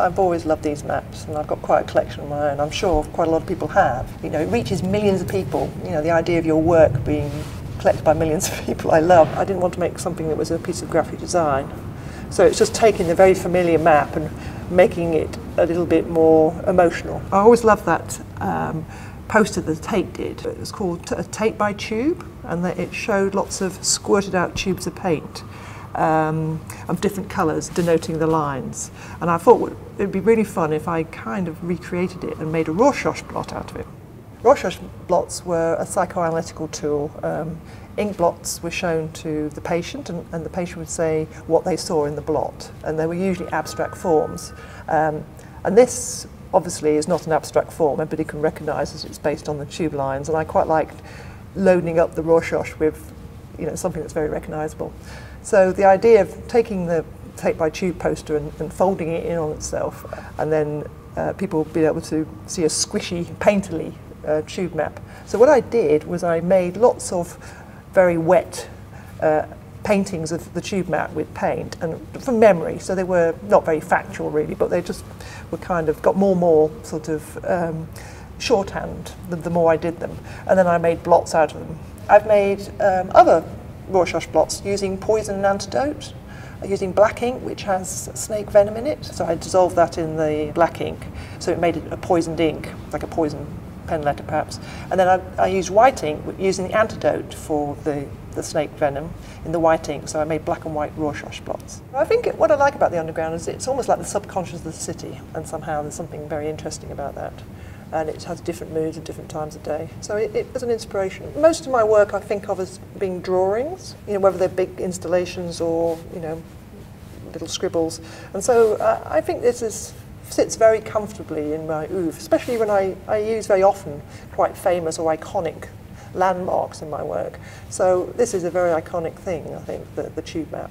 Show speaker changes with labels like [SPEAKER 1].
[SPEAKER 1] I've always loved these maps and I've got quite a collection of my own. I'm sure quite a lot of people have. You know, it reaches millions of people. You know, the idea of your work being collected by millions of people I love. I didn't want to make something that was a piece of graphic design. So it's just taking the very familiar map and making it a little bit more emotional. I always loved that um, poster that Tate did. It was called Tate by Tube and it showed lots of squirted out tubes of paint um, of different colours denoting the lines. And I thought it would be really fun if I kind of recreated it and made a Rorschach blot out of it. Rorschach blots were a psychoanalytical tool. Um, ink blots were shown to the patient and, and, the patient would say what they saw in the blot and they were usually abstract forms. Um, and this obviously is not an abstract form, everybody can recognise as it's based on the tube lines and I quite liked loading up the Rorschach with you know, something that's very recognisable. So the idea of taking the Tate by tube poster and, and folding it in on itself and then uh, people be able to see a squishy, painterly uh, tube map. So what I did was I made lots of very wet uh, paintings of the tube map with paint and from memory so they were not very factual really but they just were kind of got more and more sort of um, shorthand the, the more I did them and then I made blots out of them. I've made um, other Rorschach blots using poison and antidote, using black ink, which has snake venom in it. So I dissolved that in the black ink, so it made it a poisoned ink, like a poison pen letter perhaps. And then I, I used white ink using the antidote for the, the snake venom in the white ink, so I made black and white Rorschach blots. I think it, what I like about the underground is it's almost like the subconscious of the city, and somehow there's something very interesting about that and it has different moods at different times of day. So it, was an inspiration. Most of my work I think of as being drawings, you know, whether they're big installations or, you know, little scribbles. And so uh, I think this is sits very comfortably in my oeuvre, especially when I, I use very often quite famous or iconic landmarks in my work. So this is a very iconic thing, I think, the, the tube map.